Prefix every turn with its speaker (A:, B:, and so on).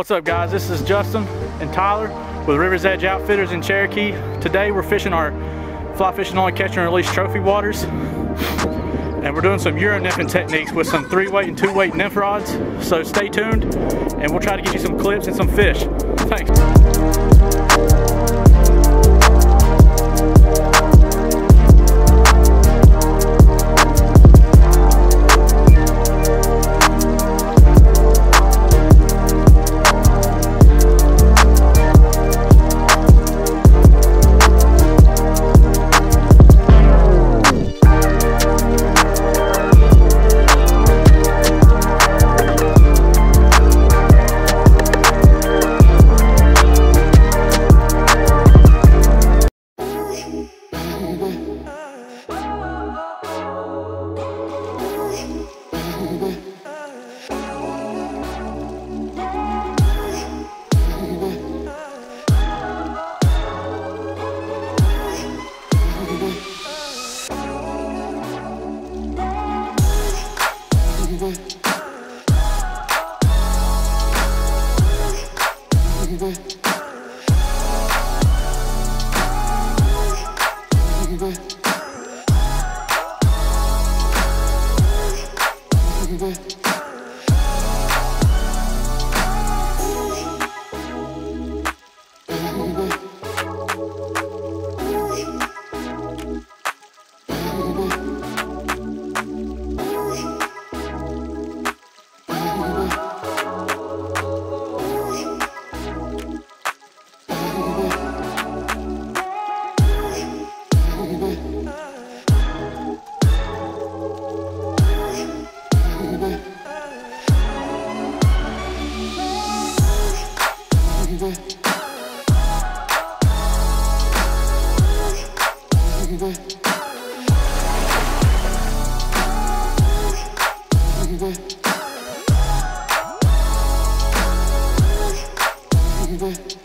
A: What's up guys, this is Justin and Tyler with River's Edge Outfitters in Cherokee. Today we're fishing our fly fishing only catch and release trophy waters. And we're doing some Euro nymphing techniques with some three weight and two weight nymph rods. So stay tuned and we'll try to get you some clips and some fish. Thanks. Bye.
B: Thank